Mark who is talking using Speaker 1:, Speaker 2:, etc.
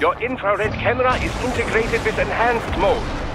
Speaker 1: Your infrared camera is integrated with enhanced mode.